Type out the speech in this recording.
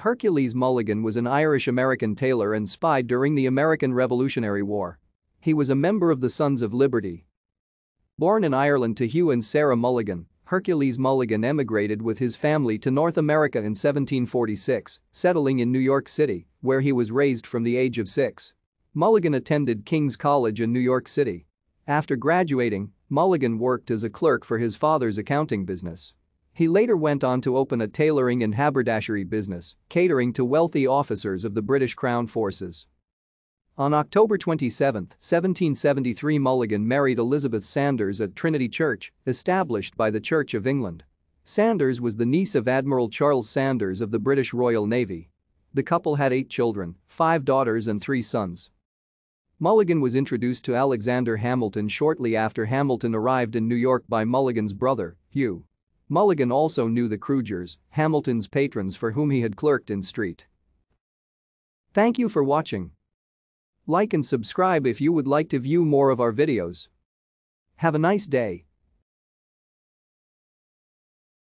Hercules Mulligan was an Irish-American tailor and spy during the American Revolutionary War. He was a member of the Sons of Liberty. Born in Ireland to Hugh and Sarah Mulligan, Hercules Mulligan emigrated with his family to North America in 1746, settling in New York City, where he was raised from the age of six. Mulligan attended King's College in New York City. After graduating, Mulligan worked as a clerk for his father's accounting business. He later went on to open a tailoring and haberdashery business, catering to wealthy officers of the British Crown Forces. On October 27, 1773 Mulligan married Elizabeth Sanders at Trinity Church, established by the Church of England. Sanders was the niece of Admiral Charles Saunders of the British Royal Navy. The couple had eight children, five daughters and three sons. Mulligan was introduced to Alexander Hamilton shortly after Hamilton arrived in New York by Mulligan's brother, Hugh. Mulligan also knew the Crugers, Hamilton's patrons for whom he had clerked in Street. Thank you for watching. Like and subscribe if you would like to view more of our videos. Have a nice day.